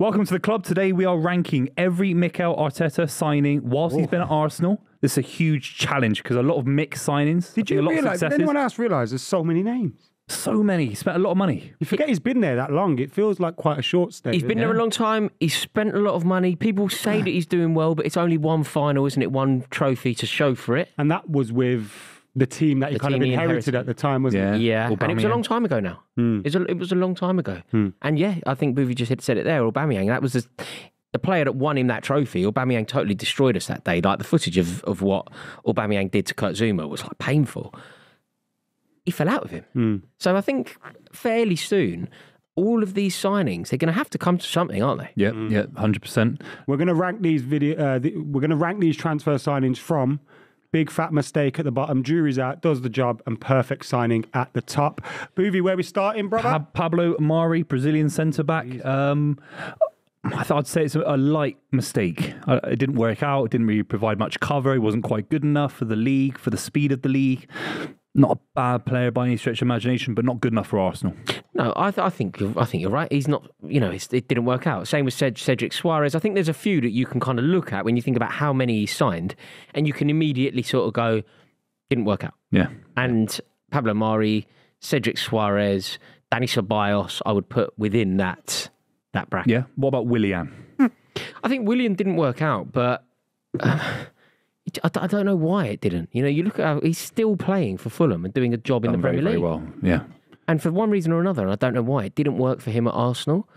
Welcome to the club. Today we are ranking every Mikel Arteta signing whilst he's been at Arsenal. This is a huge challenge because a lot of mixed signings. Did you a lot realise? of Did successes. anyone else realise there's so many names? So many. He spent a lot of money. You forget he's been there that long. It feels like quite a short stay. He's been there a long time. He's spent a lot of money. People say that he's doing well, but it's only one final, isn't it? One trophy to show for it. and that was with the team that he The kind of team he inherited, inherited. at the time, wasn't Yeah. it? Yeah, and it was a long time ago now. Hmm. It's a, it was a long time ago. And yeah, I think Buvey just had said it there. Aubameyang, that was the, the player that won him that trophy. Aubameyang totally destroyed us that day. Like the footage of, of what Aubameyang did to Kurt Zouma was like painful. He fell out with him. Hmm. So I think fairly soon, all of these signings they're going to have to come to something, aren't they? Yeah, yeah, hundred percent. We're going to rank these video. Uh, the, we're going to rank these transfer signings from big fat mistake at the bottom, jury's out, does the job, and perfect signing at the top. Buvey, where we starting, brother? Pa- Pablo Amari, Brazilian centre back. Um, I thought I'd say it's a, light mistake. It didn't work out. It didn't really provide much cover. He wasn't quite good enough for the league, for the speed of the league. Not a bad player by any stretch of imagination, but not good enough for Arsenal. No, I, th- I think you're, I think you're right. He's not, you know, it's, it didn't work out. Same with Ced- Cedric Soares. I think there's a few that you can kind of look at when you think about how many he signed, and you can immediately sort of go, didn't work out. Yeah. And Pablo Mari, Cedric Soares, Danny Ceballos, I would put within that that bracket. Yeah. What about Willian? I think Willian didn't work out, but uh, I, d- I don't know why it didn't. You know, you look at how he's still playing for Fulham and doing a job in oh, the very, Premier very well. Yeah. And for one reason or another, and I don't know why, it didn't work for him at Arsenal.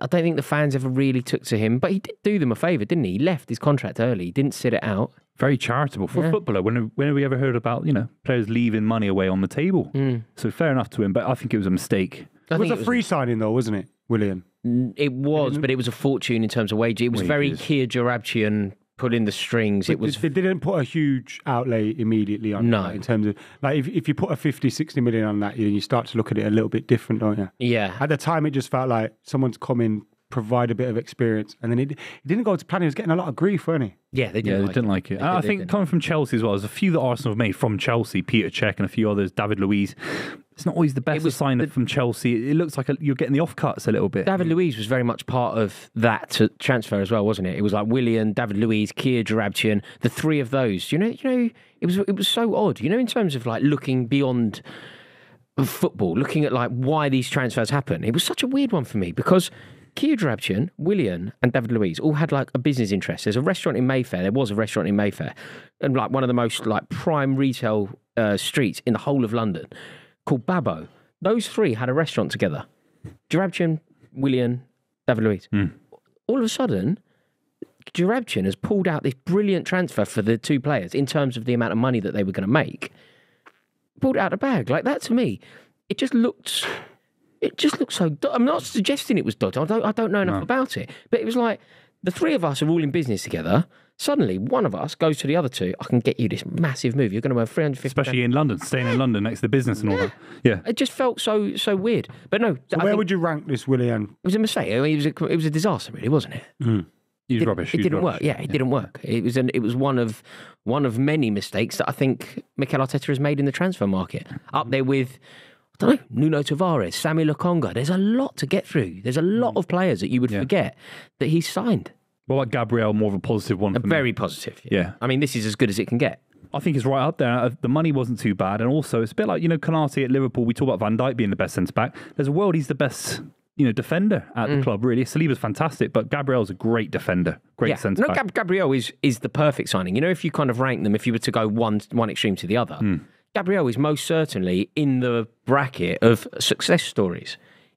I don't think the fans ever really took to him, but he did do them a favour, didn't he? He left his contract early, he didn't sit it out. Very charitable for a footballer. When, when have we ever heard about, you know, players leaving money away on the table? Mm. So fair enough to him, but I think it was a mistake. I it was think a free signing, though, wasn't it, Willian? It was, but it was a fortune in terms of wages. It was very Wages. Kia Joorabchian pulling the strings. It was They didn't put a huge outlay immediately on No. that in terms of, like, if, if you put a 50, 60 million on that, you, you start to look at it a little bit different, don't you? yeah. At the time, it just felt like someone's come in, provide a bit of experience, and then it, it didn't go to plan. He was getting a lot of grief, weren't he? Yeah, they Yeah, didn't they like didn't it. like it. They I they think didn't. coming from Chelsea as well, there's a few that Arsenal have made from Chelsea, Peter Cech and a few others, David Luiz. It's not always the best was sign the- from Chelsea. It looks like a, you're getting the offcuts a little bit. David Luiz was very much part of that transfer as well, wasn't it? It was like Willian, David Luiz, Kia Joorabchian, the three of those. You know, you know, it was it was so odd. You know, in terms of like looking beyond football, looking at like why these transfers happen. It was such a weird one for me because Kia Joorabchian, Willian, and David Luiz all had like a business interest. There's a restaurant in Mayfair. There was a restaurant in Mayfair, and like one of the most like prime retail uh, streets in the whole of London, called Babbo. Those three had a restaurant together. Joorabchian, Willian, David Luiz. Hmm. All of a sudden, Joorabchian has pulled out this brilliant transfer for the two players in terms of the amount of money that they were going to make. Pulled out the bag like that to me. It just looked. It just looked so. I'm not suggesting it was dodgy. I don't. I don't know enough about it. But it was like the three of us are all in business together. Suddenly, one of us goes to the other two. I can get you this massive move. You're going to earn 350. Especially in London, staying in London next to the business and all that. Yeah. It just felt so so weird. But no, So where would you rank this, Willian? it was a mistake. I mean, it was a, it was a disaster, really, wasn't it? Hmm. He's Did- rubbish. It He's didn't rubbish. work. Yeah, it didn't work. It was an, it was one of one of many mistakes that I think Mikel Arteta has made in the transfer market. Up there with I don't know Nuno Tavares, Sambi Lokonga. There's a lot to get through. There's a lot hmm. of players that you would forget that he's signed. What about Gabriel? More of a positive one for me. Very positive. Yeah. I mean, this is as good as it can get. I think it's right up there. Uh, The money wasn't too bad, and also it's a bit like you know Konate at Liverpool. We talk about Van Dijk being the best centre back. There's a world he's the best you know defender at the club. Really, Saliba's fantastic, but Gabriel's a great defender, great Yeah. centre No, back. Gab- Gabriel is is the perfect signing. You know, if you kind of rank them, if you were to go one one extreme to the other, Hmm. Gabriel is most certainly in the bracket of success stories.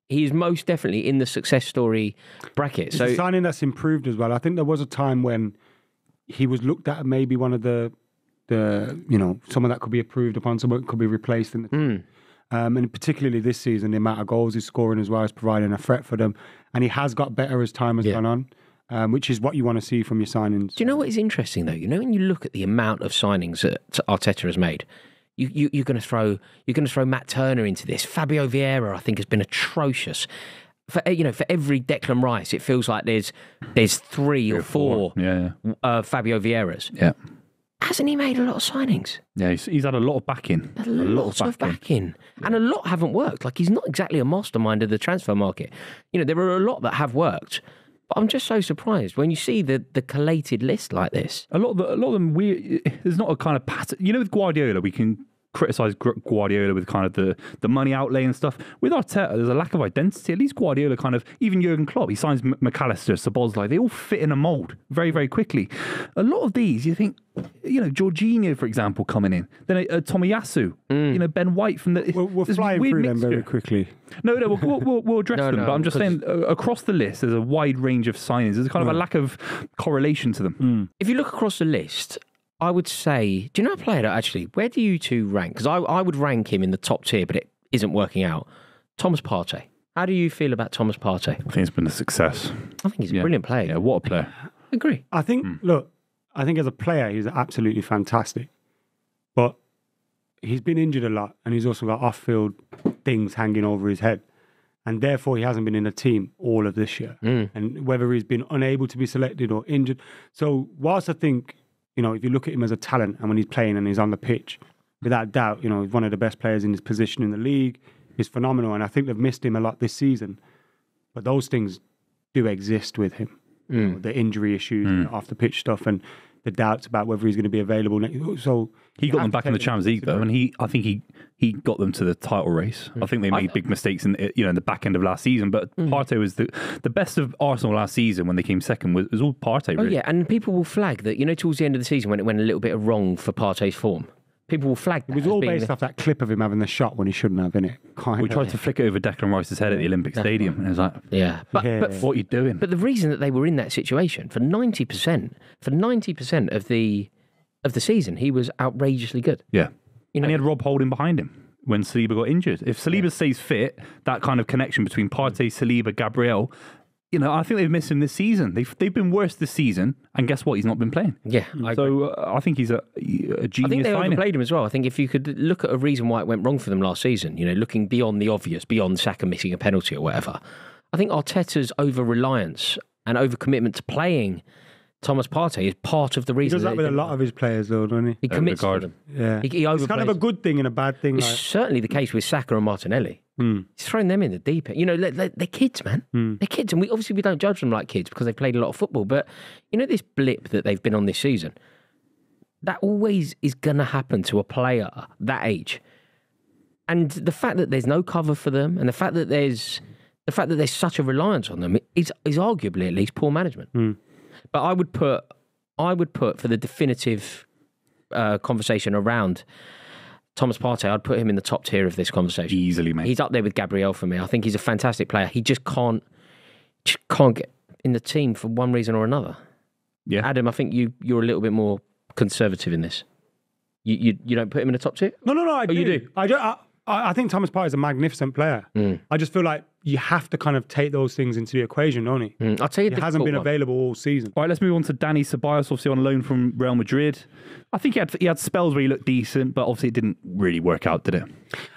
He is most definitely in the success story bracket. It's So a signing that's improved as well. I think there was a time when he was looked at maybe one of the the you know someone that could be approved upon, someone could be replaced in the team. Um, and particularly this season, the amount of goals he's scoring as well is providing a threat for them, and he has got better as time has Yeah. gone on, um, which is what you want to see from your signings. Do you know what is interesting though? You know, when you look at the amount of signings that Arteta has made, you, you you're going to throw you're going to throw Matt Turner into this. Fabio Vieira, I think, has been atrocious. For you know, for every Declan Rice, it feels like there's there's three or four Yeah, uh, Fabio Vieiras. yeah. hasn't he made a lot of signings? Yeah, he's, he's had a lot of backing. A lot of backing. And a lot haven't worked. Like he's not exactly a mastermind of the transfer market. You know, there are a lot that have worked. But I'm just so surprised when you see the, the collated list like this. A lot of the, a lot of them. We there's not a kind of pattern. You know, with Guardiola, we can criticize Gu- Guardiola with kind of the, the money outlay and stuff. With Arteta, there's a lack of identity. At least Guardiola kind of, even Jurgen Klopp, he signs M- McAllister, Szoboszlai, they all fit in a mould very, very quickly. A lot of these, you think, you know, Jorginho, for example, coming in. Then uh, Tomiyasu, you know, Ben White from the. We're, we're this flying weird through them very quickly. No, no, we'll, we'll, we'll, we'll address No, them. no, but I'm just saying, uh, across the list, there's a wide range of signings. There's kind of a lack of correlation to them. If you look across the list, I would say, do you know a player that actually, where do you two rank? Because I, I would rank him in the top tier, but it isn't working out. Thomas Partey. How do you feel about Thomas Partey? I think he's been a success. I think he's a Yeah. brilliant player. Yeah, what a player. I agree. I think, hmm. look, I think as a player, he's absolutely fantastic. But he's been injured a lot and he's also got off field things hanging over his head. And therefore, he hasn't been in the team all of this year. Hmm. And whether he's been unable to be selected or injured. So, whilst I think, you know, if you look at him as a talent and when he's playing and he's on the pitch, without doubt, you know, he's one of the best players in his position in the league. He's phenomenal. And I think they've missed him a lot this season. But those things do exist with him. You know, mm. the injury issues, and off the pitch stuff, and the doubts about whether he's going to be available. Next. So He got them back in the take Champions League though, and he, I think he, he got them to the title race. I think they hmm. made big mistakes in, you know, in the back end of last season. But hmm. Partey was the the best of Arsenal last season when they came second was, was all Partey. Oh Really. yeah, and people will flag that. You know, towards the end of the season when it went a little bit wrong for Partey's form, people will flag that It was as all being based the- off that clip of him having the shot when he shouldn't have in it. Kind We of. tried to flick it over Declan Rice's head at the Olympic Stadium, and it was like, Yeah, but Yeah. but "What are you doing?" But the reason that they were in that situation for ninety percent, for ninety percent of the of the season, he was outrageously good. yeah, You know, and he had Rob Holding behind him when Saliba got injured. If Saliba stays fit, that kind of connection between Partey, Saliba, Gabriel, you know, I think they've missed him this season. They've they've been worse this season, and guess what? He's not been playing. yeah, I. So uh, I think he's a, a genius. I think they signing. overplayed him as well. I think if you could look at a reason why it went wrong for them last season, you know, looking beyond the obvious, beyond Saka missing a penalty or whatever, I think Arteta's over reliance and over commitment to playing Thomas Partey is part of the He reason. does that they with a lot of his players, though, doesn't he? He commits to them. Yeah. He, he It's kind of a good thing and a bad thing. It's Like, certainly the case with Saka and Martinelli. Hmm. He's thrown them in the deep end. You know, they're, they're, kids, man. They're kids, and we obviously we don't judge them like kids because they've played a lot of football. But you know, this blip that they've been on this season, that always is going to happen to a player that age. And the fact that there's no cover for them, and the fact that there's the fact that there's such a reliance on them is is arguably at least poor management. But I would put I would put for the definitive uh, conversation around Thomas Partey, I'd put him in the top tier of this conversation. easily, mate. He's up there with Gabriel for me. I think he's a fantastic player. He just can't just can't get in the team for one reason or another. yeah, Adam, I think you you're a little bit more conservative in this. You you, you don't put him in the top tier? no, no, no. I do. you do? I, do I, I I think Thomas Partey is a magnificent player. I just feel like you have to kind of take those things into the equation, don't you? Mm, I'll tell you, it hasn't been one. available all season. All right, let's move on to Danny Ceballos, obviously on loan from Real Madrid. I think he had he had spells where he looked decent, but obviously it didn't really work out, did it?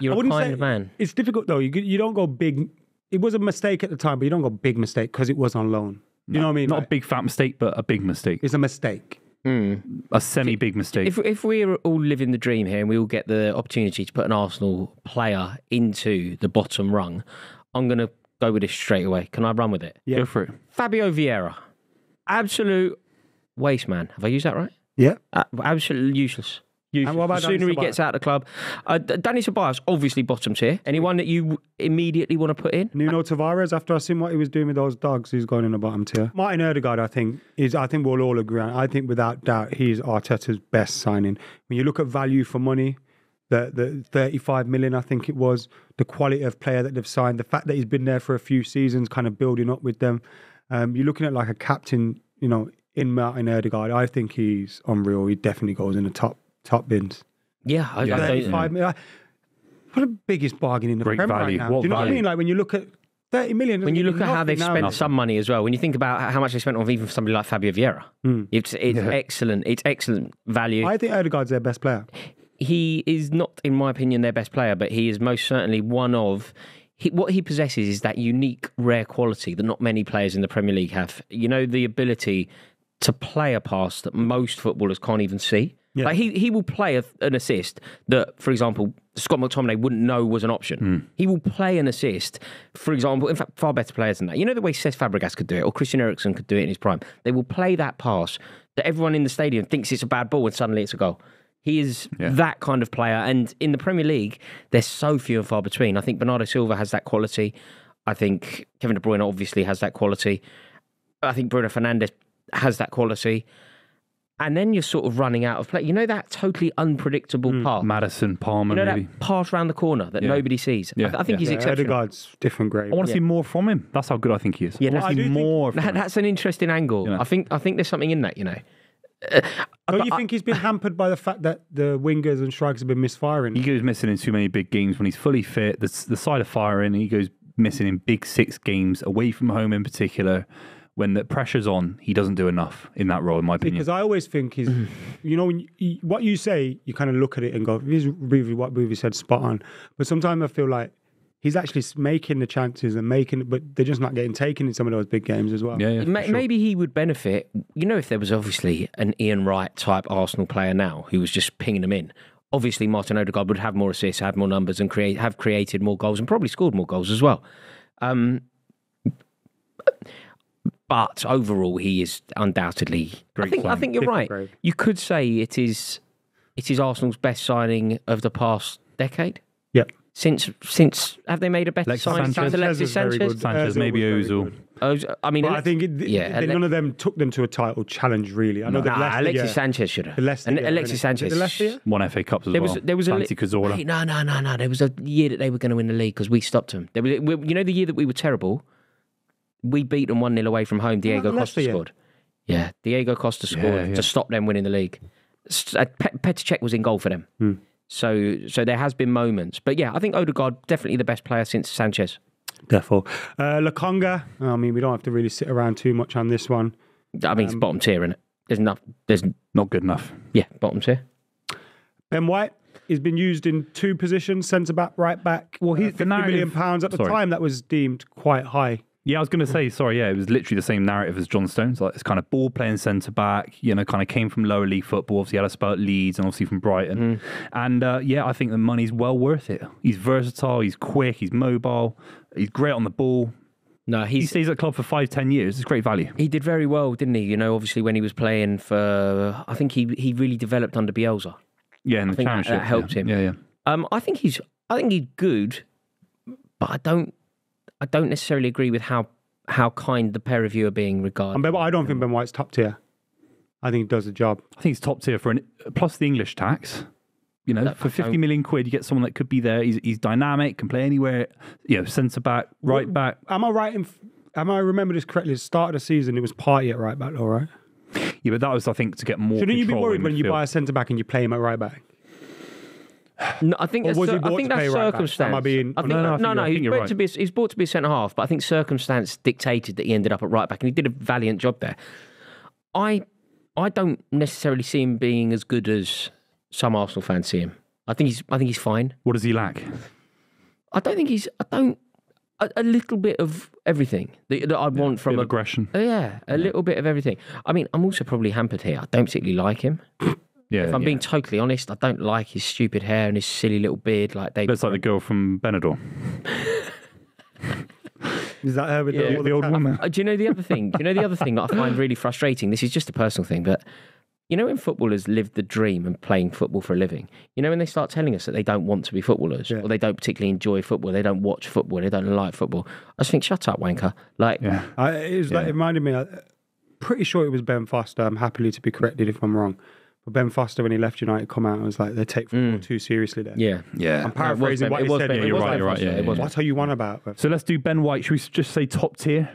You're I a wouldn't kind say man. It's difficult though. You you don't go big. It was a mistake at the time, but you don't go big mistake because it was on loan. You know what I mean? Not Like, a big fat mistake, but a big mistake, it's a mistake. A semi big mistake. If if we're all living the dream here and we all get the opportunity to put an Arsenal player into the bottom rung, I'm gonna go with this straight away. Can I run with it? Yeah. Go for it. Fabio Vieira, absolute waste man. Have I used that right? Yeah. Uh, absolutely useless. And what about the sooner Danny he gets out of the club. Uh, Danny Ceballos, obviously bottom tier. Anyone that you immediately want to put in? Nuno Tavares, after I seen what he was doing with those dogs, he's going in the bottom tier. Martin Odegaard, I think, is. I think we'll all agree. on I think without doubt, he's Arteta's best signing. When you look at value for money, the the 35 million, I think it was, the quality of player that they've signed, the fact that he's been there for a few seasons, kind of building up with them. Um, you're looking at like a captain, you know, in Martin Odegaard. I think he's unreal. He definitely goes in the top top bins. Yeah, I, I don't. 35 million. What the biggest bargain in the Great Premier value. right now. What Do you know what I mean? Like when you look at 30 million. When you look at how they've now. spent some money as well, when you think about how much they spent on even somebody like Fabio Vieira, hmm. it's it's excellent. It's excellent value. I think Odegaard's their best player. he is not, in my opinion, their best player, but he is most certainly one of. He, what he possesses is that unique, rare quality that not many players in the Premier League have. You know, the ability to play a pass that most footballers can't even see. Yeah. Like he he will play a, an assist that, for example, Scott McTominay wouldn't know was an option. Hmm. He will play an assist, for example, in fact, far better players than that. You know the way Cesc Fabregas could do it, or Christian Eriksen could do it in his prime. They will play that pass that everyone in the stadium thinks it's a bad ball, and suddenly it's a goal. He is Yeah. that kind of player, and in the Premier League, they're so few and far between. I think Bernardo Silva has that quality. I think Kevin De Bruyne obviously has that quality. I think Bruno Fernandes has that quality. And then you're sort of running out of play. You know that totally unpredictable mm. pass. Maddison, Palmer, You know maybe. that pass around the corner that Yeah. nobody sees. I, Yeah, th- I think yeah. he's Yeah, exceptional. Odegaard's different grade. I want to see more from him. That's how good I think he is. Yeah, I want that's- to I see more from That- him. that's an interesting angle. You know. I think I think there's something in that. You know, uh, Don't you think he's been hampered by the fact that the wingers and strikers have been misfiring? He goes missing in too many big games when he's fully fit. The, the side of firing, he goes missing in big six games away from home in particular. When the pressure's on, he doesn't do enough in that role, in my opinion. Because I always think he's, you know, when you, what you say, you kind of look at it and go, "This is really what Buvey said, spot on." But sometimes I feel like he's actually making the chances and making, but they're just not getting taken in some of those big games as well. yeah, yeah, Ma- sure. maybe he would benefit. You know, if there was obviously an Ian Wright type Arsenal player now who was just pinging them in. Obviously, Martin Odegaard would have more assists, have more numbers, and create have created more goals, and probably scored more goals as well. Um, but overall, he is undoubtedly. I think. I think you're right. You could say it is. It is Arsenal's best signing of the past decade. Yep. Since since have they made a better Alexis signing Sanchez. since Alexis was very Sanchez? good. Sanchez, Ozil maybe was very Ozil. Oh, I mean, But I Alex- think it, yeah, they- Ale- none of them took them to a title challenge. Really, I know that Nah, Leicester, Alexis yeah. Sanchez should have. The Leicester, and yeah, Alexis innit? Sanchez. The Leicester, yeah? One FA Cups as There well. was there was a Santi li- Cazorla. Hey, no no no no. There was a year that they were going to win the league because we stopped them. There was, we- you know, the year that we were terrible, we beat them one 0 away from home. Diego Costa scored. Yeah, Diego Costa scored yeah. to stop them winning the league. S- uh, Petr Cech was in goal for them. Hmm. So so there has been moments, but yeah, I think Odegaard definitely the best player since Sanchez. Therefore, uh, Lokonga. I mean, we don't have to really sit around too much on this one. I mean, it's bottom tier, isn't it? There's enough. There's Not good enough. yeah, bottom tier. Ben White. He's been used in two positions, centre back, right back. Well, he's- uh, the 50 million narrative- pounds at the Sorry. time. That was deemed quite high. Yeah, I was going to say, sorry, yeah, it was literally the same narrative as John Stones. Like, it's kind of ball playing centre back, you know, kind of came from lower league football. Obviously, had a spell at Leeds and obviously from Brighton. And uh, yeah, I think the money's well worth it. He's versatile, he's quick, he's mobile, he's great on the ball. No, He stays at the club for five, ten years. It's great value. He did very well, didn't he? You know, obviously when he was playing for, I think he he really developed under Bielsa. Yeah, in the think that- that championship. helped yeah. him. Yeah, yeah. Um, I think he's I think he's good, but I don't I don't necessarily agree with how how kind the pair of you are being regarded. And Ben, I don't think Ben White's top tier. I think he does the job. I think he's top tier for an plus the English tax. You know, No, for I fifty don't- million quid, you get someone that could be there. He's, he's dynamic, can play anywhere. You know, centre back, right back. Am I right in? Am I remember this correctly? The start of the season, it was party at right back, all right. Yeah, but that was, I think, to get more. Shouldn't you be worried when you midfield. buy a centre back and you play him at right back? No, I think was he I think to that's right back? circumstance. Am I being- I think, No, no, I no, no, he's bought right. to be he's bought to be a centre half, but I think circumstance dictated that he ended up at right back, and he did a valiant job there. I I don't necessarily see him being as good as some Arsenal fans see him. I think he's I think he's fine. What does he lack? I don't think he's. I don't. A, a little bit of everything that, that I'd want Bit from a aggression. Yeah, a little bit of everything. I mean, I'm also probably hampered here. I don't particularly like him. Yeah, If I'm yeah. being totally honest, I don't like his stupid hair and his silly little beard like they. Looks like the girl from Benidorm. Is that her with Yeah. the, all The old tat- woman. Uh, do you know the other thing? Do you know the other thing that I find really frustrating? This is just a personal thing, but you know when footballers live the dream and playing football for a living, you know when they start telling us that they don't want to be footballers Yeah. or they don't particularly enjoy football, they don't watch football, they don't like football. I just think, shut up, wanker. Like, Yeah. I, it was like it reminded me. uh, Pretty sure it was Ben Foster. I'm happily to be corrected if I'm wrong. But Ben Foster, when he left United, come out and was like, they take football too seriously there. Mm. yeah. Yeah. I'm paraphrasing Ben- what it he was said. Ben- there. it you're was right, Ben you're right, Foster, yeah, it was. What are you on about? So let's do Ben White. Should we just say top tier?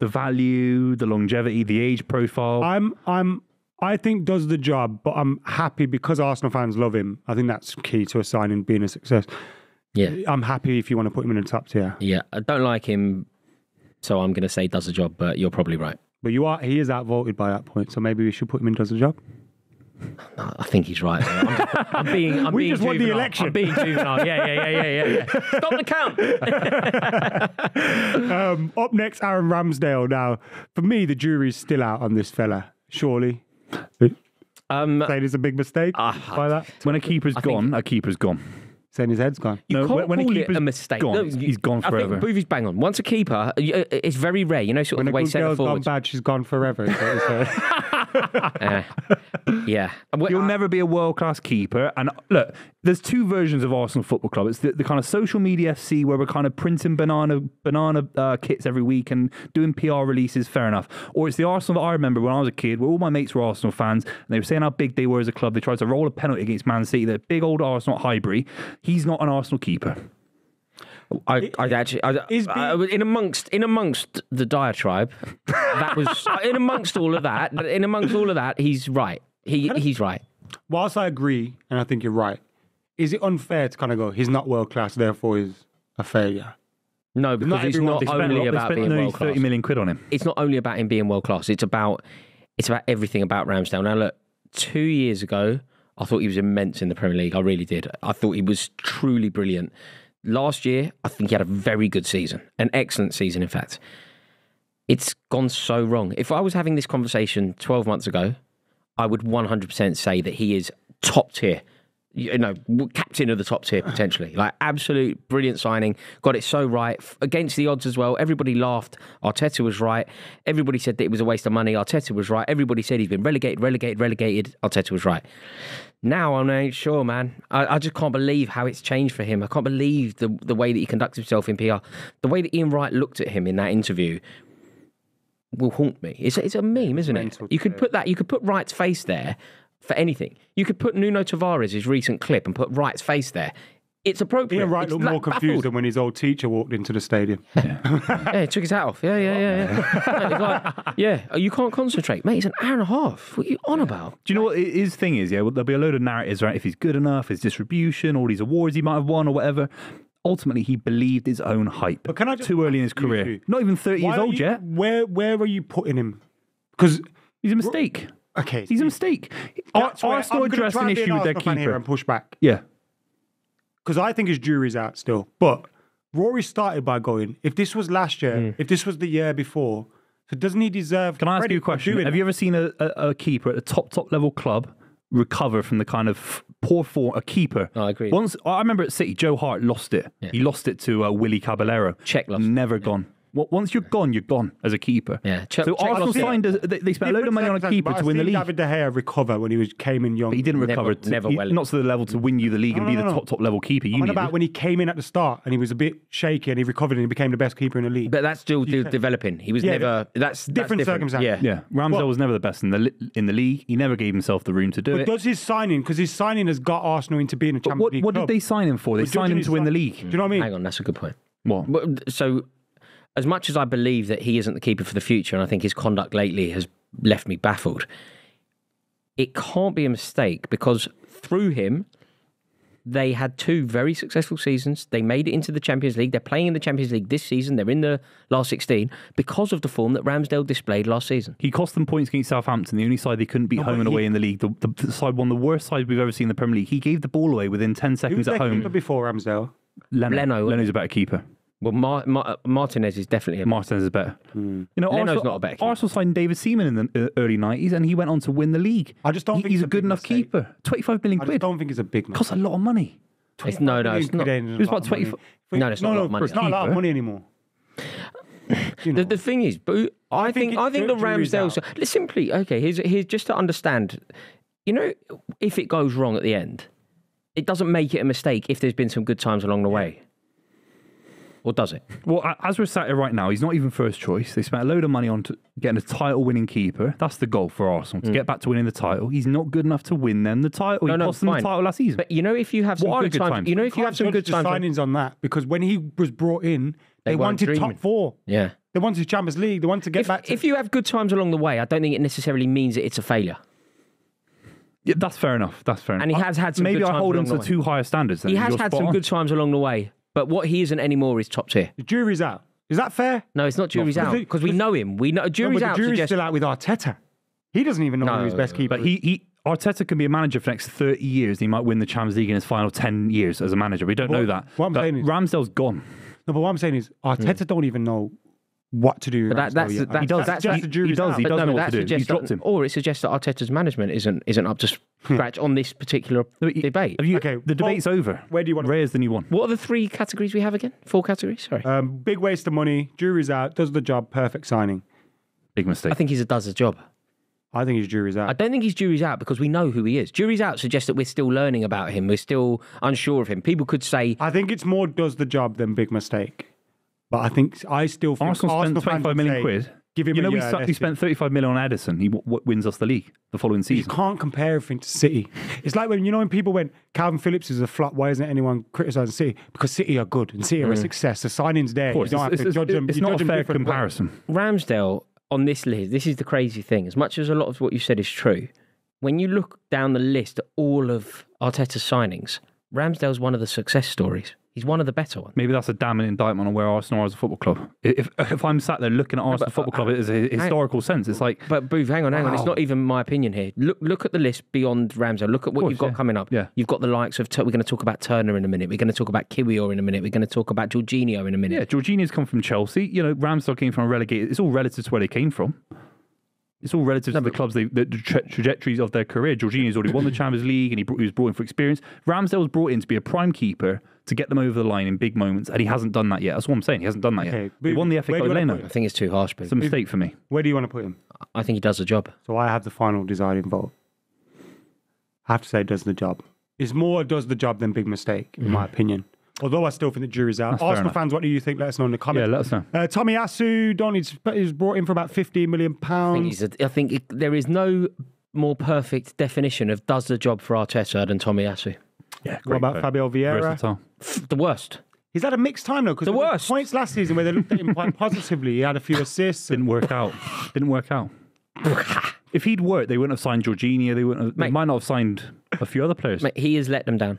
The value, the longevity, the age profile. I'm I'm I think does the job, but I'm happy because Arsenal fans love him. I think that's key to a signing being a success. Yeah. I'm happy if you want to put him in the top tier. Yeah. I don't like him, so I'm going to say does the job, but you're probably right. But you are he is outvoted by that point, so maybe we should put him in does the job. No, I think he's right. I'm, just- I'm being. I'm We being just won the election. I'm being juvenile. Yeah, yeah, yeah, yeah, yeah. yeah. Stop the count. Um, up next, Aaron Ramsdale. Now, for me, the jury's still out on this fella. Surely, Um, Saying it's a big mistake Ah, by that. When a keeper's think- gone, a keeper's gone. Saying his head's gone. You No, can't when- when a call it a mistake. gone, No, you- he's gone forever. I think Buvey's bang on. Once a keeper, uh, it's very rare. You know, sort When of a the way good girl's gone bad, she's gone forever. is what you're saying. Uh, yeah. Well, You'll I- never be a world class keeper. And look, there's two versions of Arsenal Football Club. It's the, the kind of social media FC where we're kind of printing banana banana uh, kits every week and doing PR releases. Fair enough. Or it's the Arsenal that I remember when I was a kid, where all my mates were Arsenal fans and they were saying how big they were as a club. They tried to roll a penalty against Man City. The big old Arsenal at Highbury. He's not an Arsenal keeper. I, I actually, I, Is I- in amongst in amongst the diatribe, that was uh, in amongst all of that. In amongst all of that, he's right. He he's right. Whilst I agree, and I think you're right, is it unfair to kind of go, he's not world class, therefore he's a failure? No, because it's everyone- not only about being world class. 30 million quid on him. It's not only about him being world class. It's about it's about everything about Ramsdale. Now look, two years ago, I thought he was immense in the Premier League. I really did. I thought he was truly brilliant. Last year, I think he had a very good season, an excellent season, in fact. It's gone so wrong. If I was having this conversation 12 months ago, I would 100% say that he is top tier. You know, captain of the top tier potentially. Like, absolute brilliant signing. Got it so right. Against the odds as well. Everybody laughed. Arteta was right. Everybody said that it was a waste of money. Arteta was right. Everybody said he's been relegated, relegated, relegated. Arteta was right. Now I'm not sure, man. I, I just can't believe how it's changed for him. I can't believe the the way that he conducts himself in PR. The way that Ian Wright looked at him in that interview will haunt me. It's, it's a meme, isn't it? Mental You could put that. You could put Wright's face there for anything. You could put Nuno Tavares' recent clip and put Wright's face there. It's appropriate. Ian Wright It's looked like more confused baffled. than when his old teacher walked into the stadium. Yeah, he took his hat off. Yeah, yeah, yeah, yeah. It's like, yeah, you can't concentrate, mate. It's an hour and a half. What are you on about? Do you know what his thing is? Yeah, well, there'll be a load of narratives, right? If he's good enough, his distribution, all these awards he might have won or whatever. Ultimately, he believed his own hype. But can I just too early in his career? two? Not even 30 Why years old you- yet. Where where are you putting him? Because He's a mistake. okay, He's a mistake. Ar- that's where Arsenal I'm gonna addressed an issue with their Arsenal fan here keeper. and push back Yeah. Because I think his jury's out still. But Rory started by going, if this was last year, if this was the year before, so doesn't he deserve? Can I ask you a question? Have that? you ever seen a, a, a keeper at a top, top level club recover from the kind of poor form? A keeper. Oh, I agree. Once I remember at City, Joe Hart lost it. He lost it to uh, Willy Caballero. Cech lost it, Never gone. Wa- Once you're gone, you're gone as a keeper. Yeah, Cech- so Cech Arsenal lost it. signed. A, they, they spent a load of money on a keeper circumstances, to but win the league. David De Gea recover when he was came in young. But he didn't Never- recover. To, never he- well. not to the level to win you the league and No, be no, the no. top top level keeper. You I'm on needed. about when he came in at the start and he was a bit shaky and he recovered and he became the best keeper in the league. But that's still de- developing. He was Yeah, never. That's different that's circumstance. Yeah. yeah, Ramsdale Well- was never the best in the in the league. He never gave himself the room to do but it. does his signing because his signing has got Arsenal into being a But Champions what League what did they sign him for? They signed him to win the league. Do you know what I mean? Hang on, that's a good point. What? So, as much as I believe that he isn't the keeper for the future, and I think his conduct lately has left me baffled, it can't be a mistake because through him, they had two very successful seasons. They made it into the Champions League. They're playing in the Champions League this season. They're in the last 16 because of the form that Ramsdale displayed last season. He cost them points against Southampton, the only side they couldn't beat home and he- away in the league. The, the, the side, won the worst side we've ever seen in the Premier League. He gave the ball away within 10 Who seconds was at their keeper home. before Ramsdale? Leno. Leno. Leno's a better keeper. Well, Mar- Mar- Martinez is definitely a Martinez is better. You know, Leno's Arsenal, not a better keeper. Arsenal signed David Seaman in the uh, early 90s and he went on to win the league. I just don't He- think he's a a good enough mistake. keeper. 25 million I quid. just don't think it's a big. Costs a lot of money. It's, no, no, it's not. It was about 20 No, it's not a lot of money. It's not a lot of money anymore. You know, The, the thing is, but I, think, think I think the ju- jury's Let's simply okay. Here's here's just to understand. You know, if it goes wrong at the end, it doesn't make it a mistake if there's been some good times along the way, or does it? Well, as we're sat here right now, he's not even first choice. They spent a load of money on to getting a title-winning keeper. That's the goal for Arsenal to mm. get back to winning the title. He's not good enough to win them the title. No, he no, cost them fine. the title last season. But you know, if you have some What are good, the good times, times? you know, if you have some good the times, signings on that because when he was brought in, they, They wanted dreaming. top four. yeah. They wanted Champions League. They wanted to get If, back to. if you have good times along the way, I don't think it necessarily means that it's a failure. yeah, that's fair enough. That's fair And he has had some Maybe good I times hold him along to the way. too high standards. Then. He has You're had some on. good times along the way, but what he isn't anymore is top tier. the jury's out. Is that fair? No, it's not jury's out because we know him. We know No, jury's but out. the jury's suggests- still out with Arteta. He doesn't even know No, who his best keeper. But he, he Arteta can be a manager for the next 30 years. He might win the Champions League in his final 10 years as a manager. We don't know that. what I'm But saying is- Ramsdale's gone. no, but what I'm saying is hmm. Arteta don't even know what to do. But that, that's yet. that, He does. That's, just he, the he does. out. He does no, know what to do. He dropped that, him. or it suggests that Arteta's management isn't isn't up to scratch on this particular No, but you- debate. You, Okay, the debate's over. where do you want to- Rare's the new one. What are the three categories we have again? Four categories. Sorry, Um, big waste of money. Jury's out. Does the job. Perfect signing. Big mistake. I think he's a does the job. I think his jury's out. I don't think his jury's out because we know who he is. Jury's out suggests that we're still learning about him. We're still unsure of him. People could say I think it's more does the job than big mistake. But I think I still think Arsenal spent fans 25 would million say, quid. Give him you a know, we, year, su- we spent 35 million on Addison. He w- w- wins us the league the following season. You can't compare everything to City. It's like when you know when people went Kalvin Phillips is a flop. Why isn't anyone criticizing City? Because City are good and City are a success. The signing's there. Mm. Of course, you don't it's, have to it's- judge them. it's you not judge a fair different ways. comparison. Ramsdale on this list, this is the crazy thing. As much as a lot of what you said is true, when you look down the list at all of Arteta's signings, Ramsdale's one of the success stories. He's one of the better ones. Maybe that's a damning indictment on where Arsenal are as a football club. If, if I'm sat there looking at Arsenal Football uh, Club as a historical sense, it's like But Booth, hang on, hang on. It's not even my opinion here. Look, look at the list beyond Ramsdale. Look at what course, you've got yeah. coming up. Yeah. You've got the likes of. We're going to talk about Turner in a minute. We're going to talk about Kiwior in a minute. We're going to talk about Jorginho in a minute. Yeah, Jorginho's come from Chelsea. You know, Ramsdale came from a relegated. It's all relative to where they came from. It's all relative to the clubs, they, the, the tra- trajectories of their career. Jorginho's already won the Champions League and he, brought, he was brought in for experience. Ramsdale was brought in to be a prime keeper to get them over the line in big moments, and he hasn't done that yet. That's what I'm saying. He hasn't done that Okay, yet. He won the FA Cup do you wanna Leno. I think it's too harsh, but It's a mistake for me. Where do you want to put him? I think he does the job. So I have the final deciding vote. I have to say, does the job. It's more does the job than big mistake, in mm-hmm. my opinion. Although I still think the jury's out. That's Arsenal fans, what do you think? Let us know in the comments. Yeah, let us know. Uh, Tomiyasu, Don, he's, he's brought in for about 15 million I think, pounds. he's a, I think it, there is no more perfect definition of does the job for Arteta than Tomiyasu. Yeah, What about Fabio Vieira? The worst. He's had a mixed time though, because The worst. points last season where they looked at him quite positively. He had a few assists. Didn't work out. Didn't work out. if he'd worked, they wouldn't have signed Jorginho. They wouldn't. Have, they might not have signed a few other players. Mate, he has let them down.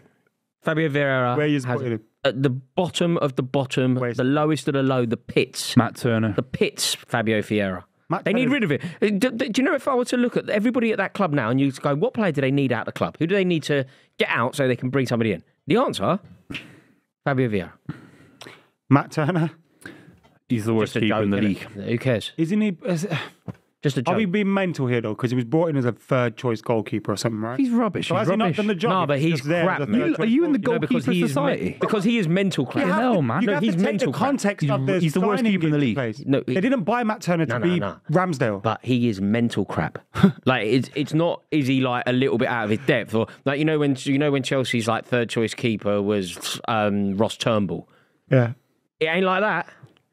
Fabio Vieira Where you has putting him? at the bottom of the bottom, Where's- the lowest of the low, the pits. Matt Turner. The pits, Fabio Vieira. Matt They need rid of it. Uh, Do, do you know if I were to look at everybody at that club now and you go, what player do they need out of the club? Who do they need to get out so they can bring somebody in? The answer, Fabio Vieira. Matt Turner. He's the worst Just a keeper in the league. innit? Who cares? Isn't he? Is, Just a joke. are we being mental here though? Because he was brought in as a third choice goalkeeper or something, right? He's rubbish. so he's has he not rubbish. done the job? No, but He's he's just there crap, as a third You- are you in the goalkeeper. No, because goalkeeper he is society? me- because he is mental crap. You have hell, to- man. You No, have he's to take mental the crap. context He's- of the he's the worst signing keeper in the league. place. No, he- they didn't buy Matt Turner to No, no, be no. Ramsdale. But he is mental crap. like it's it's not is he like a little bit out of his depth or like you know when you know when Chelsea's like third choice keeper was um, Ross Turnbull. yeah. It ain't like that.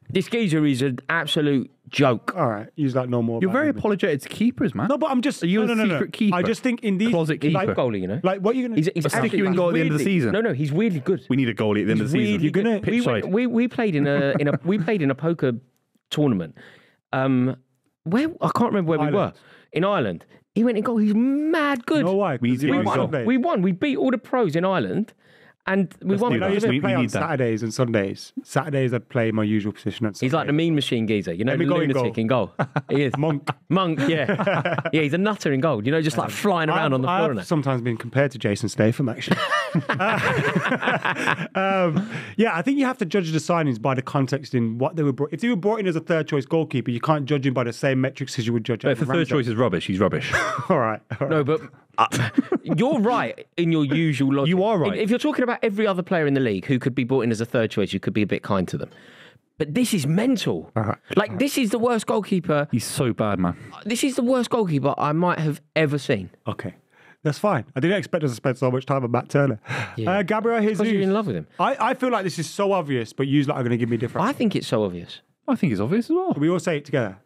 This geezer is an absolute joke. All right. Use that no more. You're very apologetic to keepers, man. No, but I'm just. Are you no, a no, no, no. secret keeper? I just think in these Closet He's keeper. a goalie, you know. Like what are you gonna? He's, he's I'll stick you in he's goal at the end of the season. No, no, he's weirdly good. we need a goalie at the end of the season. Really You're gonna- good. we, side. we we played in a in a we played in a poker tournament. Um, where I can't remember where we were in Ireland. He went and got. He's mad good. No, why? We we won. We won. We beat all the pros in Ireland, and we won. do You I used to. We- play we on need that. Saturdays and Sundays. Saturdays I'd play my usual position. At He's like the mean machine geezer, you know, Let the me go in lunatic goal. in goal. He is monk. monk, yeah, yeah. He's a nutter in goal. You know, just like flying around I've, on the floor I've and that. sometimes been compared to Jason Statham, actually. um, yeah, I think you have to judge the signings by the context in what they were brought. If they were brought in as a third choice goalkeeper, you can't judge him by the same metrics as you would judge. But if the third choice is rubbish, he's rubbish. all right, all right. No, but uh, you're right in your usual logic. You are right. If- If you're talking about every other player in the league who could be brought in as a third choice, you could be a bit kind to them. But this is mental. right. Like this is the worst goalkeeper. he's so bad, man. This is the worst goalkeeper I might have ever seen. Okay. That's fine. I didn't expect us to spend so much time on Matt Turner. Uh, Gabriel Because you're in love with him. I, I feel like this is so obvious, but you lot are going to give me different. I think it's so obvious. I think it's obvious as well. we all say it together.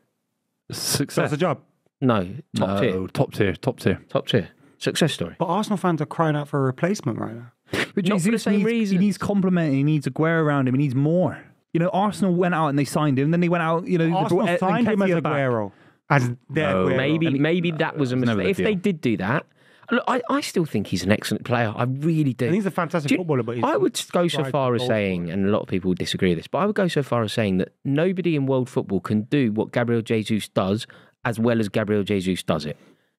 Success. That's the job. No, top tier, top tier, top tier. top tier, success story. But Arsenal fans are crying out for a replacement right now. But Not for the same needs, reasons. He needs complimenting. He needs Aguero around him. He needs more. You know, Arsenal went out and they signed him. Then they went out. You know, Arsenal brought signed him as Aguero. As their No. Aguero. Maybe, And- maybe that was a never mistake. If deal. they did do that, look, I, I still think he's an excellent player. I really do. And he's a fantastic you- footballer, but he's I would go so far as saying, and a lot of people would disagree with this, but I would go so far as saying that nobody in world football can do what Gabriel Jesus does as well as Gabriel Jesus does it.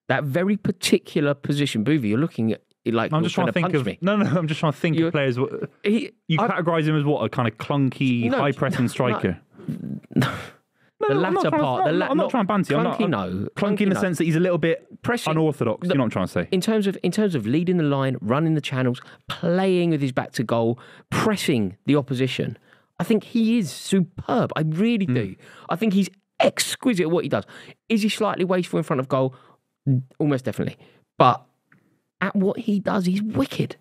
That very particular position, Buvey, you're looking at it like I'm just trying to think of me. no, no. I'm just trying to think You're- of players. He, You categorize him as what a kind of clunky, No, high pressing striker. the I'm not latter part, I'm the not- la- I'm not trying to banter you. I'm not, Clunky, not- no. Clunky in the no. sense that he's a little bit Pressing. unorthodox. You know what I'm trying to say? in terms of in terms of leading the line, running the channels, playing with his back to goal, pressing the opposition. I think he is superb. I really Hmm. do. I think he's exquisite at what he does. Is he slightly wasteful in front of goal? Almost definitely. But at what he does, he's wicked.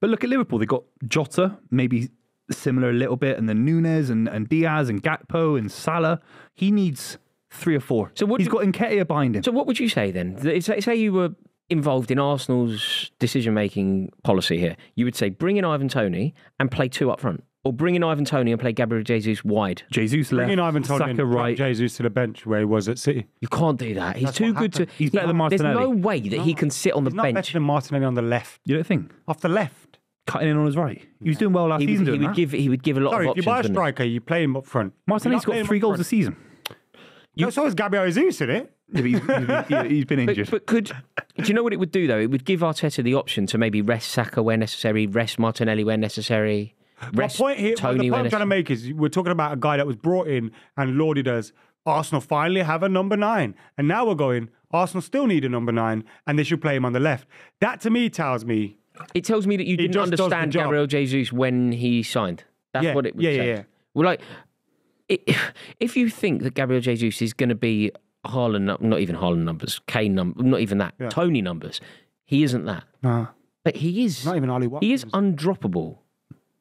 But look at Liverpool. They got Jota, maybe similar a little bit, and then Nunez and, and Diaz and Gakpo and Salah. He needs three or four. So what he's do- got Nketiah behind him. So what would you say then? Th- Say, say you were involved in Arsenal's decision making policy here. You would say bring in Ivan Toney and play two up front. Or bring in Ivan Toney and play Gabriel Jesus wide. Jesus left, Bringing Ivan Toney Saka and drop right. Jesus to the bench where he was at City. You can't do that. He's That's too what good to. happened. He's better than Martinelli. There's no way that he can sit on the He's not better bench. than Martinelli on the left. You don't think? Off the left. Cutting in on his right. He was doing well last He season would, he doing would that. give. He would give a lot Sorry, of if you options. buy a striker, you play him up front. Martinelli's You're got three goals up this season. You, so has Gabriel Jesus in it. Yeah, but he's, he's been, he's been injured. But, but could do you know what it would do though? It would give Arteta the option to maybe rest Saka where necessary, rest Martinelli where necessary, My point here, Tony the point I'm trying to make is we're talking about a guy that was brought in and lauded as Arsenal finally have a number nine. And now we're going, Arsenal still need a number nine and they should play him on the left. That to me tells me, It tells me that you didn't just does the understand. Gabriel Jesus when he signed. That's Yeah, what it would yeah, yeah, say. yeah. Well, like, if you think that Gabriel Jesus is going to be Haaland, not even Haaland numbers, Kane numbers, not even that, Toney numbers, he isn't that. nah, But he is. not even Ali He is undroppable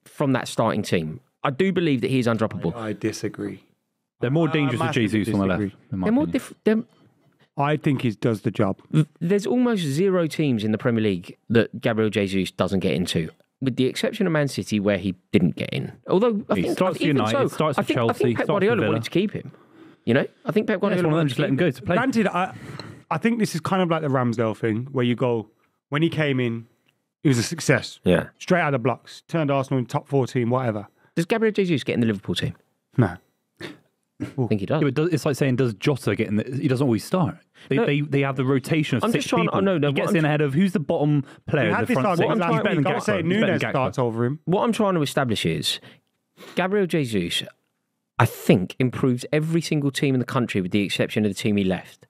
from that starting team. I do believe that he is undroppable. I disagree. They're more dangerous with massively Jesus on the left. in my They're more opinion. different. I think he does the job. There's almost zero teams in the Premier League that Gabriel Jesus doesn't get into, with the exception of Man City, where he didn't get in. Although I He think starts I think for even United, so, starts I for think, I Chelsea, think Pep starts for Guardiola Villa. wanted to keep him. You know, I think Pep Yeah, Guardiola it's one of them. wanted Just to let him keep go to play. Granted, I, I think this is kind of like the Ramsdale thing where you go, when he came in, he was a success. Yeah. Straight out of the blocks, turned Arsenal in top 14, whatever. Does Gabriel Jesus get in the Liverpool team? No. I think he does. Yeah, but does, it's like saying, does Jota get in? The, he doesn't always start. They, No. they they have the rotation of I'm six just trying people. I know, no, he what gets I'm in ahead of who's the bottom player. We the had this front argument last week. I was saying Gakpo. He's better Nunez than Gakpo. starts over him. What I'm trying to establish is Gabriel Jesus, I think, improves every single team in the country with the exception of the team he left.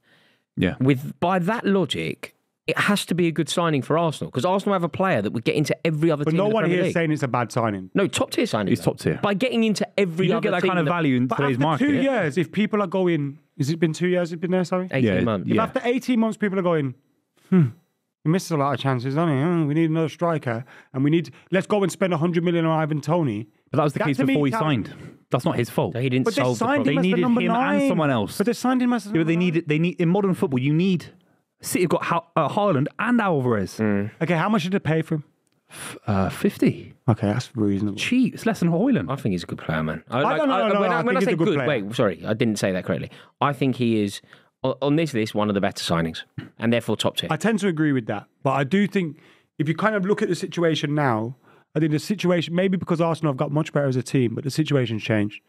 Yeah. With by that logic, it has to be a good signing for Arsenal because Arsenal have a player that would get into every other But team. no in the one Premier here is League. saying it's a bad signing. no top tier signing. He's though. top tier. by getting into every You don't other get that team kind of value in But today's after market. two years, if people are going, has it been two years? It's been there? Sorry. 18 Yeah, months. If yeah. after 18 months, people are going, hmm, we missed a lot of chances, don't we? Hmm, we need another striker, and we need let's go and spend 100 million on Ivan Toney. But that was the That case to me before he signed. That's not his fault. So he didn't But they solve the problem. him They as the needed number him and someone else. But they signed him as the Yeah, but they number need they need in modern football. You need City have got ha- uh, Haaland and Alvarez. nine. Okay, how much did they pay for him? Uh, Fifty, Okay, that's reasonable. cheap. It's less than Hojlund. I think he's a good player, man. I, don't know, no, when I I, when think I he's say a good good, player. wait, sorry, I didn't say that correctly. I think he is on, on this list one of the better signings, and therefore top tier. I tend to agree with that, but I do think if you kind of look at the situation now, I think the situation maybe because Arsenal have got much better as a team, but the situation's changed.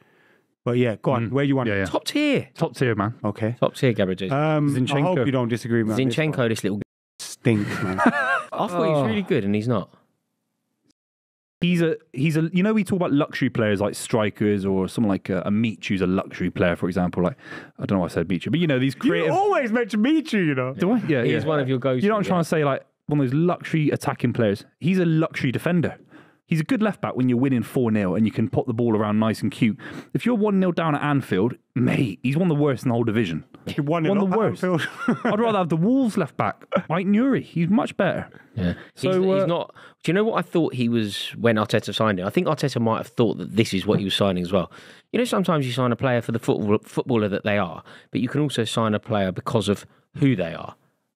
But yeah, go on. Where you want? Yeah, yeah. top tier, Top tier, man. Okay. top tier, Gabriel Jesus. Um, I hope you don't disagree with me. on this. Zinchenko, this little. stinks, man. I thought he Oh. was really good, and he's not. He's a he's a you know we talk about luxury players like strikers or someone like a, a Michu who's a luxury player for example like I don't know why I said Michu but you know these you always mention Michu, you know. do I yeah He's yeah. one of your go-to. you know what I'm trying to say like one of those luxury attacking players he's a luxury defender he's a good left back when you're winning 4-0 and you can pop the ball around nice and cute if you're 1-0 down at Anfield mate he's one of the worst in the whole division You won it one of the worst I'd rather have the Wolves left back Mike Nuri he's much better Yeah. So, he's, he's uh, not. Do you know what I thought he was when Arteta signed him? I think Arteta might have thought that this is what he was signing as well. You know, sometimes you sign a player for the football, footballer that they are, but you can also sign a player because of who they are.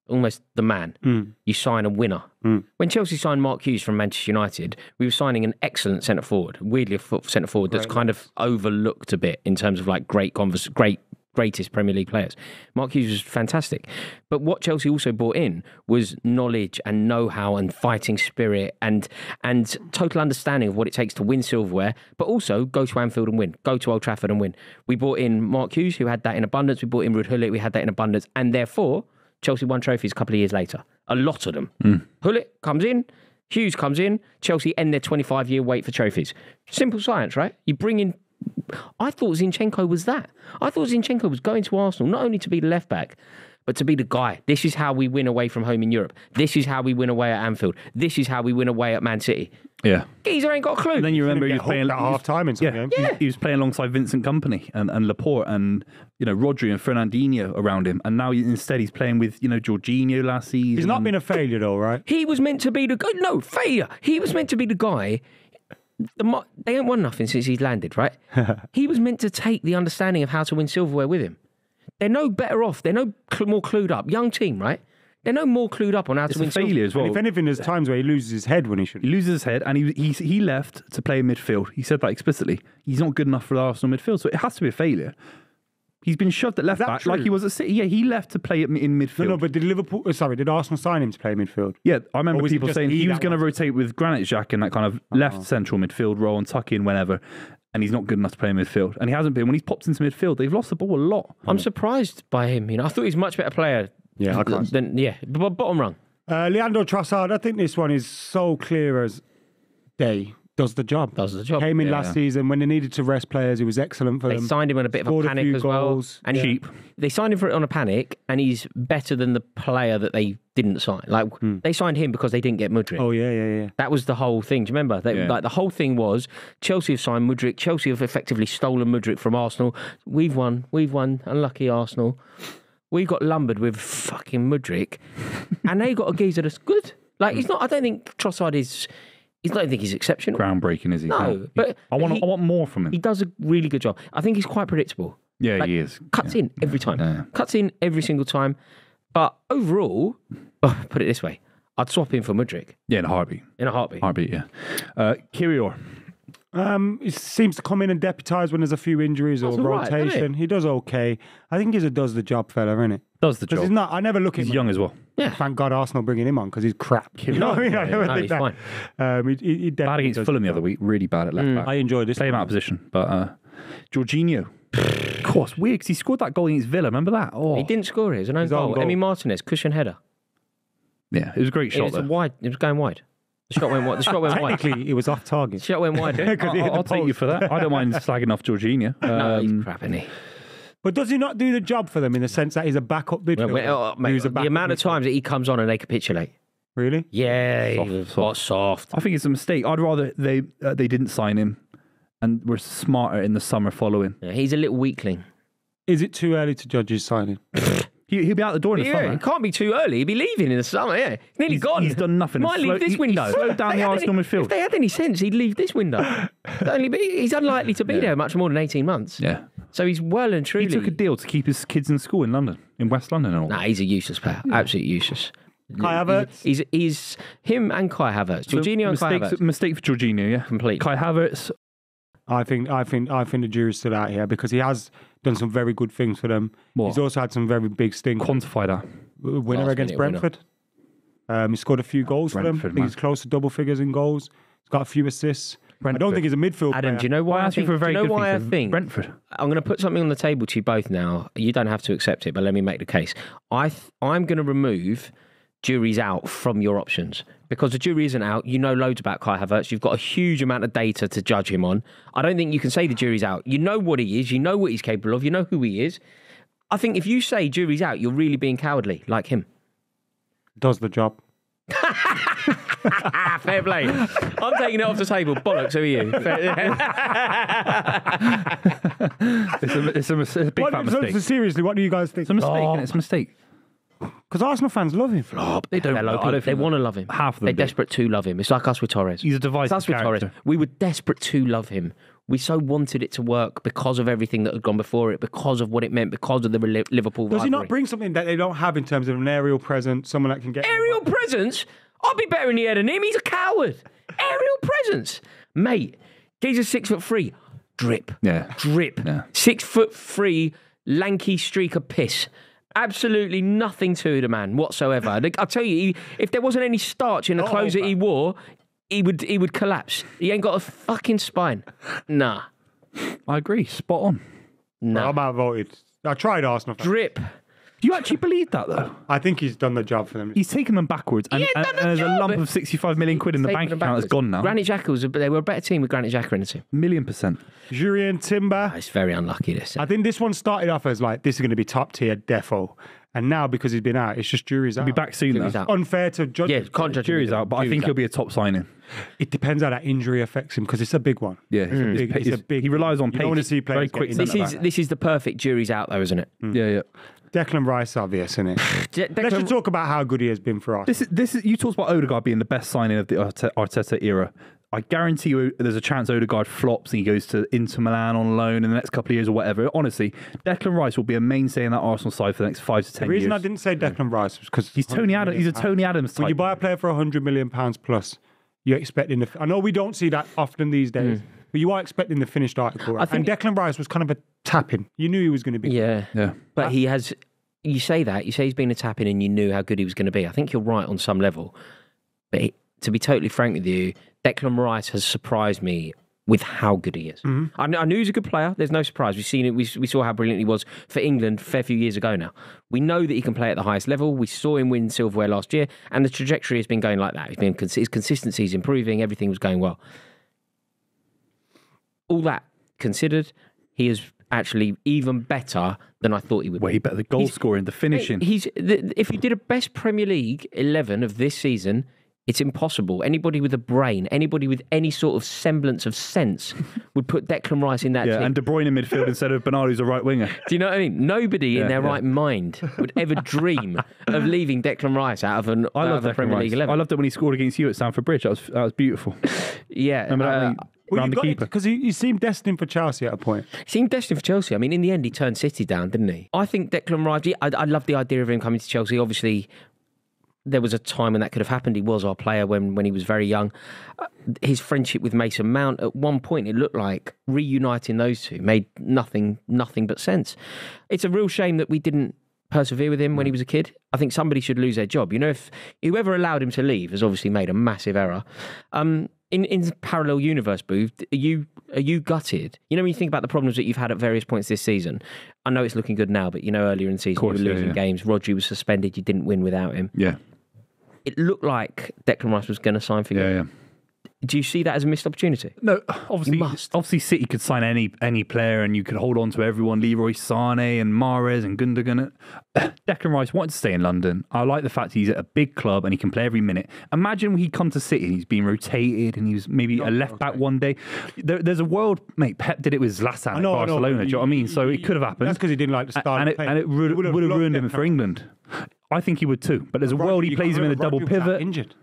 Almost the man. Hmm. You sign a winner. Hmm. When Chelsea signed Mark Hughes from Manchester United, we were signing an excellent centre forward, weirdly a foot centre forward that's kind of overlooked a bit in terms of like great convers- great greatest Premier League players. Mark Hughes was fantastic. But what Chelsea also brought in was knowledge and know-how and fighting spirit and and total understanding of what it takes to win silverware, but also go to Anfield and win, go to Old Trafford and win. We brought in Mark Hughes, who had that in abundance. We brought in Ruud Gullit, we had that in abundance. And therefore, Chelsea won trophies a couple of years later. A lot of them. Hmm. Gullit comes in, Hughes comes in, Chelsea end their 25 year wait for trophies. Simple science, right? You bring in I thought Zinchenko was that. I thought Zinchenko was going to Arsenal not only to be the left back, but to be the guy. This is how we win away from home in Europe. This is how we win away at Anfield. This is how we win away at Man City. Yeah. Geezer ain't got a clue. And then you remember he was playing hooked at he half time in some Yeah, games. he- he was playing alongside Vincent Kompany and, and Laporte and you know Rodri and Fernandinho around him, and now he- instead he's playing with you know Jorginho last season. He's not been a failure though, right? He was meant to be the guy. No, failure. He was meant to be the guy. The, mo- they ain't won nothing since he's landed, right? he was meant to take the understanding of how to win silverware with him. They're no better off. They're no cl- more clued up. Young team, right? They're no more clued up on how It's to a win silverware. failure as well. If anything, there's times where he loses his head when he should. He loses his head, and he, he he left to play in midfield. He said that explicitly. He's not good enough for the Arsenal midfield, so it has to be a failure. He's been shoved at left that back like he was at City. Yeah, he left to play in midfield. No, no, but did Liverpool? uh, Sorry, did Arsenal sign him to play midfield? Yeah, I remember Or was it people saying he he was going to rotate with Granit Xhaka in that kind of Uh-huh. left central midfield role and tuck in whenever, and he's not good enough to play in midfield. And he hasn't been. When he's popped into midfield, they've lost the ball a lot. I'm surprised by him. You know, I thought he's a much better player. Yeah, I can't- Than, yeah, b- b- bottom rung. Uh, Leandro Trossard, I think this one is so clear as day. Does the job. Does the job. Came in Yeah. last season when they needed to rest players. He was excellent for They them. signed him on a bit of a Scored a panic few as well. goals. And he- Cheap. they signed him for it on a panic, and he's better than the player that they didn't sign. Like they signed him because they didn't get Mudrik. Oh yeah, yeah, yeah. That was the whole thing. Do you remember? They, Yeah. Like the whole thing was Chelsea have signed Mudrik. Chelsea have effectively stolen Mudrik from Arsenal. We've won. We've won. Unlucky Arsenal. We got lumbered with fucking Mudrik, and they got a geezer that's good. Like he's not. I don't think Trossard is. He's. not. I don't think he's exceptional. Groundbreaking, is he? No, but I want he- I want more from him. He does a really good job. I think he's quite predictable. yeah, like, he is. Cuts in every time. Yeah. Cuts in every single time. But overall, oh, put it this way, I'd swap him for Mudrik Yeah, in a heartbeat. in a heartbeat. Heartbeat. Yeah. Uh, Kiwior. Um, he seems to come in and deputise when there's a few injuries or That's all right, doesn't rotation. he does okay. I think he's a does the job fella, isn't it? Does the Because job. he's not. I never look at He's him. young as well. Yeah. Thank God Arsenal bringing him on because he's crap. You know what I mean? I never No, think he's that. fine. Um, he, he, he Bad definitely against does Fulham the the other week. Really bad at left back. I enjoyed this. Play him out of position, but uh, Jorginho. of course, weird 'cause he scored that goal against Villa. Remember that? Oh, He didn't score it. It was an own His own goal. goal. Emi Martinez, cushion header. yeah, it was a great It shot was there. wide. It was going wide. The shot went wide. The shot went wide. Technically, it was off The target. shot went wide. Because he hit I'll, the I'll take you for that. I don't mind slagging off Jorginho. no, he's Um, crap, isn't he? But does he not do the job for them in the sense that he's a backup midfielder? Well, uh, mate, Who's a the amount of times that he comes on and they capitulate. Really? Yeah, Soft, was soft. what, soft. I think it's a mistake. I'd rather they uh, they didn't sign him and were smarter in the summer following. Yeah, he's a little weakling. Is it too early to judge his signing? He, he'll be out the door in the Yeah, summer. it can't be too early. He'll be leaving in the summer. Yeah, he's nearly He's- gone. he's done nothing. Might Slow- leave this he- he window. slowed down the Arsenal any- midfield. If they had any sense, he'd leave this window. Only be, he's unlikely to be there much more than eighteen months. Yeah. So he's well and truly. He took a deal to keep his kids in school in London, in West London and all. Nah, he's a useless player. Hmm. Absolutely useless. Kai Havertz? He's, he's, he's him and Kai Havertz. So Jorginho and Kai Havertz. Mistake for Jorginho, yeah. Complete. Kai Havertz, I think I think I think the jury's still out here because he has done some very good things for them. What? He's also had some very big stinkers. quantify that. winner Last against minute winner. Brentford. Um, he scored a few goals for them. I Brentford, think he's close to double figures in goals. He's got a few assists. I Brentford. don't think he's a midfield Adam, player. do you know why I I, asked you think? for a very do you know good why I thing for think? Brentford. I'm going to put something on the table to you both now. You don't have to accept it, but let me make the case. I th- I'm going to remove juries out from your options because the jury isn't out. You know loads about Kai Havertz. You've got a huge amount of data to judge him on. I don't think you can say the jury's out. You know what he is. You know what he's capable of. You know who he is. I think if you say jury's out, you're really being cowardly, like him. Does the job. Fair play. I'm taking it off the table. Bollocks. Who are you? It's a, it's a, it's a big What- fat so- mistake. so seriously, what do you guys think? It's a mistake, oh. innit? It's a mistake. Because Arsenal fans love him. Flop. They don't. They're low I don't key. They think want to love him. half of them They're do. desperate to love him. It's like us with Torres. He's a It's divisive us with Torres. character. We were desperate to love him. We so wanted it to work because of everything that had gone before it, because of what it meant, because of the Li- Liverpool Does he rivalry. not bring something that they don't have in terms of an aerial presence, someone that can get aerial presence? I'll be better in the air than him. He's a coward. aerial presence, mate. He's a six foot three. Drip. Yeah. Drip. Yeah. Six foot three, lanky streak of piss. Absolutely nothing to the man whatsoever. I'll tell you, he, if there wasn't any starch in the oh, clothes that he wore, he would he would collapse. He ain't got a fucking spine. Nah. I agree. Spot on. Nah. I'm outvoted. I tried Arsenal. fans. Drip. Do you actually believe that though? I think he's done the job for them. He's taken them backwards, and, and, the and there's a lump of 65 million quid in the bank account that's backwards. gone now. Granit Xhaka, but they were a better team with Granit Xhaka in the team. Million percent. Jurrien Timber. Ah, it's very unlucky this. I think this one started off as like this is going to be top tier defo, and now because he's been out, it's just jury's out. Be back soon Jury's though. out. Unfair to judge. Yeah, can't judge him Jury's out, but I Jury's think out. he'll be a top signing. It depends how that injury affects him because it's a big one. Yeah, it's, Hmm. it's Big- pa- it's a big- He relies on you pace. don't wanna see players very get quick. This is this is the perfect jury's out though, isn't it? Yeah, yeah. Declan Rice, obvious, isn't it? De- Let's just talk about how good he has been for us. This is this is you talked about Odegaard being the best signing of the Arteta era. I guarantee you, there's a chance Odegaard flops and he goes to Inter Milan on loan in the next couple of years or whatever. Honestly, Declan Rice will be a mainstay in that Arsenal side for the next five to ten years. the reason years. I didn't say Declan Rice was because He's Tony Adams. He's a Tony Adams When you buy a player for hundred million pounds plus, you're expecting the. I know we don't see that often these hmm. days, but you are expecting the finished article. Right? think- and Declan Rice was kind of a tapping. You knew he was going to be. Yeah, yeah. but he has. You say that you say he's been a tapping, and you knew how good he was going to be. I think you're right on some level, but he, to be totally frank with you, Declan Rice has surprised me with how good he is. Mm-hmm. I, kn- I knew he was a good player. There's no surprise. We've seen it. We, we saw how brilliant he was for England a fair few years ago now. We know that he can play at the highest level. We saw him win silverware last year, and the trajectory has been going like that. He's been his consistency is improving. Everything was going well. All that considered, he is actually even better than I thought he would. be. Way better. The goal He's- scoring, the finishing. He's if you did a best Premier League eleven of this season, it's impossible. Anybody with a brain, anybody with any sort of semblance of sense, would put Declan Rice in that yeah, team. and De Bruyne in midfield instead of Bernardo, who's a right winger. Do you know what I mean? Nobody in their yeah. right mind would ever dream of leaving Declan Rice out of an I out love of the Declan Premier Rice. League eleven. I loved it when he scored against you at Stamford Bridge. That was that was beautiful. yeah, Remember that? uh, Well, you the keeper. because he, he seemed destined for Chelsea at a point. He seemed destined for Chelsea. I mean, in the end, he turned City down, didn't he? I think Declan Rice. I, I love the idea of him coming to Chelsea. Obviously, there was a time when that could have happened. He was our player when when he was very young. Uh, his friendship with Mason Mount at one point, it looked like reuniting those two made nothing nothing but sense. It's a real shame that we didn't persevere with him when he was a kid. I think somebody should lose their job. You know, if whoever allowed him to leave has obviously made a massive error. Um, in in parallel universe, Booth, are you are you gutted? You know, when you think about the problems that you've had at various points this season, I know it's looking good now, but you know, earlier in the season course, you were yeah, losing yeah. games. Rodri was suspended. You didn't win without him. Yeah, It looked like Declan Rice was going to sign for you. yeah, yeah. Do you see that as a missed opportunity? No, obviously, must. obviously, City could sign any any player, and you could hold on to everyone. Leroy Sane and Mahrez and Gundogan. Declan Rice wanted to stay in London. I like the fact he's at a big club and he can play every minute. Imagine he'd come to City and he's being rotated and he was maybe a left back one day. There, there's a world, mate. Pep did it with Zlatan at know, I know, Barcelona. but do you know what I mean? So it could have happened. That's because he didn't like the A- style. and it, and it would, He would've would have ruined him for England. I think he would too. But there's a Rodri, world he plays him in a double Rodri pivot. Injured.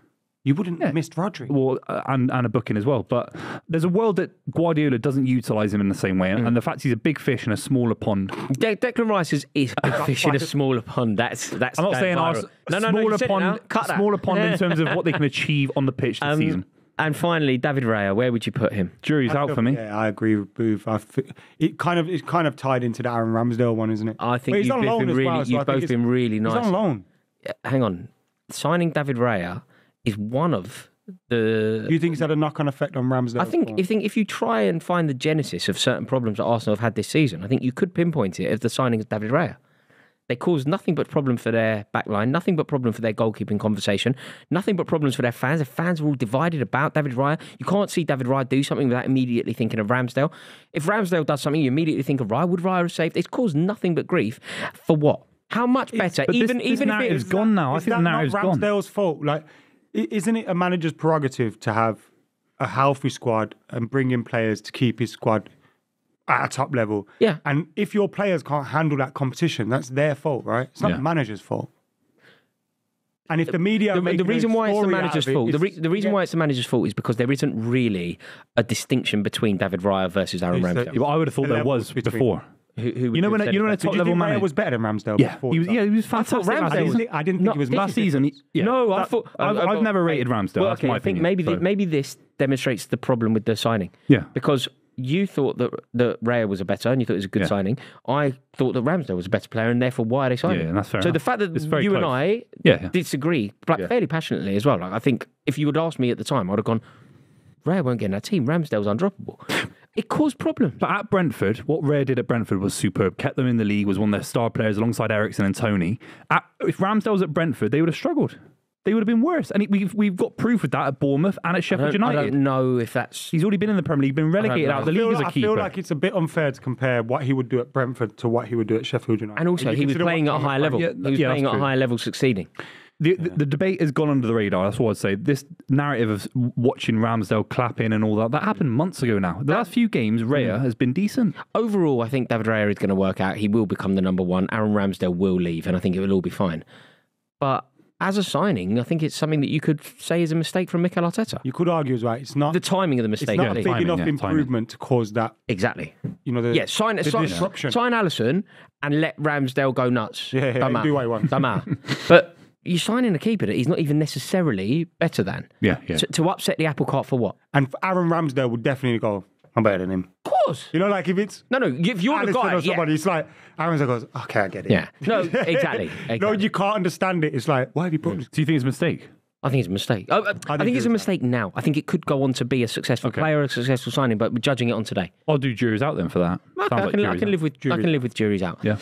You wouldn't have missed Rodri. Well, uh, and, and a booking as well. But there's a world that Guardiola doesn't utilise him in the same way. And, and the fact he's a big fish in a smaller pond. De- Declan Rice is, is a fish in a smaller pond. That's that's. I'm not saying viral. Ars- no, no, no. smaller you said it now. pond, Cut that. smaller pond in terms of what they can achieve on the pitch this Um, season. And finally, David Raya. Where would you put him? Jury's out for me. Yeah, I agree with Booth. I thi- it kind of it's kind of tied into the Aaron Ramsdale one, isn't it? I think he's you've on both loan been as really, well, so you've think both been really nice. He's nice. on loan. Hang on, signing David Raya is one of the Do you think he's had a knock-on effect on Ramsdale? I think if think if you try and find the genesis of certain problems that Arsenal have had this season, I think you could pinpoint it as the signing of David Raya. They caused nothing but problem for their backline, nothing but problem for their goalkeeping conversation, nothing but problems for their fans. The fans are all divided about David Raya. You can't see David Raya do something without immediately thinking of Ramsdale. If Ramsdale does something, you immediately think of Raya. Would Raya have saved? It's caused nothing but grief. For what? How much better? this- even this even if narrative's it, gone now. I think the narrative's gone. Ramsdale's fault? Like, isn't it a manager's prerogative to have a healthy squad and bring in players to keep his squad at a top level? Yeah. And if your players can't handle that competition, that's their fault, right? It's not Yeah. the manager's fault. And if the media, the, the reason why it's the manager's it, fault, the, re, the reason yeah, why it's the manager's fault is because there isn't really a distinction between David Raya versus Aaron It's Ramsdale. Yeah, I would have thought The there was between- before. Who, who You know when a, you know when a top Did level think manager was better than Ramsdale? Yeah, before he was. that? Yeah, he was thought fantastic. Ramsdale I didn't think, I didn't think No, he was Last season, he- yeah. No, I thought I've, I- I- I've never rated Ramsdale. Well, That's okay, my I think opinion. maybe so- th- maybe this demonstrates the problem with the signing. Yeah. because you thought that that Raya was a better, and you thought it was a good Yeah. signing. I thought that Ramsdale was a better player, and therefore why are they signing? Yeah, that's fair So enough. the fact that you very and. I yeah. disagree, like Yeah. fairly passionately as well. Like I think if you would ask me at the time, I'd have gone, Raya won't get in that team. Ramsdale's undroppable. it caused problems. But at Brentford, what Raya did at Brentford was superb. Kept them in the league, was one of their star players alongside Eriksen and Toney. At, if Ramsdale was at Brentford, they would have struggled. They would have been worse. And it, we've, we've got proof of that at Bournemouth and at Sheffield don't, I United. don't know if that's. He's already been in the Premier League, been relegated out of the I feel, league as a I keeper. feel like it's a bit unfair to compare what he would do at Brentford to what he would do at Sheffield United. And also, you he was playing at a higher level. Yeah, he was yeah, playing at a higher level, succeeding. The, the, the debate has gone under the radar. That's what I'd say. This narrative of watching Ramsdale clapping and all that, that happened months ago now. The last few games, Raya mm. has been decent. Overall, I think David Raya is going to work out. He will become the number one. Aaron Ramsdale will leave, and I think it will all be fine. But as a signing, I think it's something that you could say is a mistake from Mikel Arteta. You could argue as well. It's not. The timing of the mistake. it's mistake. not at a big timing, enough yeah, timing. improvement to cause that. Exactly. You know, the Yeah, sign the sign, disruption. sign Alisson and let Ramsdale go nuts. Yeah, yeah, Don't matter. do what he wants. Don't matter. but you're signing a keeper that he's not even necessarily better than. Yeah, yeah. To, to upset the apple cart for what? And Aaron Ramsdale would definitely go. I'm better than him. Of course. You know, like if it's No, no. If you're the guy, or yeah. somebody, it's like Aaron Ramsdale goes, okay, I get it. Yeah. No, exactly. No, you can't understand it. It's like, why have you put this? Do you think it's a mistake? I think it's a mistake. Oh, uh, I, think think it's a it is. mistake now. I think it could go on to be a successful player, a successful signing, but we're judging it on today. I'll do juries out then for that. Okay, Sounds I like I can live with I can live with juries out. Yeah.